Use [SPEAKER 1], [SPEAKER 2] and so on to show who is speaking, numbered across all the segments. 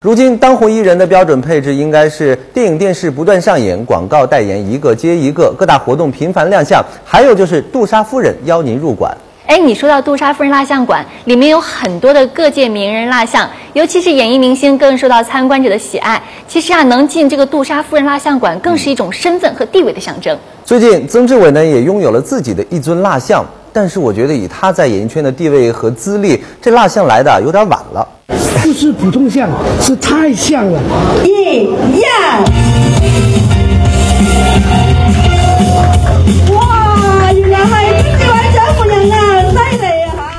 [SPEAKER 1] 如今当红艺人的标准配置应该是电影电视不断上演，广告代言一个接一个，各大活动频繁亮相，还有就是杜莎夫人邀您入馆。
[SPEAKER 2] 哎，你说到杜莎夫人蜡像馆，里面有很多的各界名人蜡像，尤其是演艺明星更受到参观者的喜爱。其实啊，能进这个杜莎夫人蜡像馆，更是一种身份和地位的象征。
[SPEAKER 1] 最近，曾志伟呢也拥有了自己的一尊蜡像，但是我觉得以他在演艺圈的地位和资历，这蜡像来的有点晚了。
[SPEAKER 3] 不是普通像，是太像了。一样。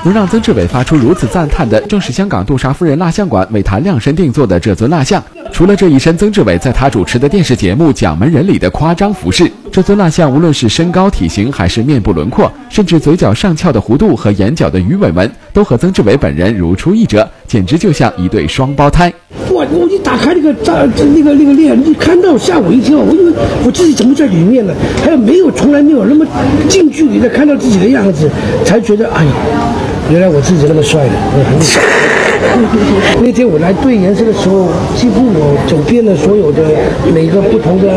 [SPEAKER 4] 能让曾志伟发出如此赞叹的，正是香港杜莎夫人蜡像馆为他量身定做的这尊蜡像。除了这一身曾志伟在他主持的电视节目《蒋门人》里的夸张服饰，这尊蜡像无论是身高、体型，还是面部轮廓，甚至嘴角上翘的弧度和眼角的鱼尾纹，都和曾志伟本人如出一辙，简直就像一对双胞胎。
[SPEAKER 3] 哇！我一打开那个照，那个那个链，一看到吓我一跳，我以为我自己怎么在里面呢？还有没有从来没有那么近距离的看到自己的样子，才觉得哎呀，原来我自己那么帅的。我很傻那天我来对颜色的时候，几乎我走遍了所有的每个不同的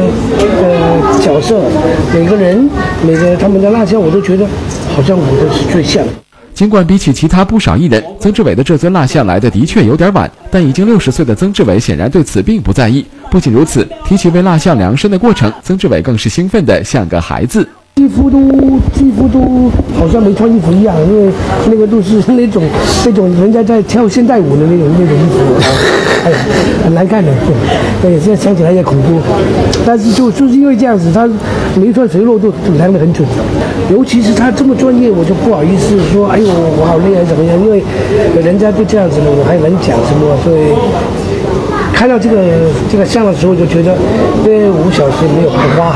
[SPEAKER 3] 呃角色，每个人，每个他们的蜡像，我都觉得好像我的是最像。
[SPEAKER 4] 尽管比起其他不少艺人，曾志伟的这尊蜡像来的的确有点晚，但已经六十岁的曾志伟显然对此并不在意。不仅如此，提起为蜡像量身的过程，曾志伟更是兴奋的像个孩子。
[SPEAKER 3] 几乎都几乎都好像没穿衣服一样，因为那个都是那种 那种人家在跳现代舞的那种那种衣服，哎呀，很难看的。对，现在想起来也恐怖。但是就就是因为这样子，他没穿水落都量得很准。尤其是他这么专业，我就不好意思说，哎呦，我好累啊，怎么样？因为人家都这样子了，我还能讲什么？所以看到这个这个像的时候，就觉得这五小时没有白花。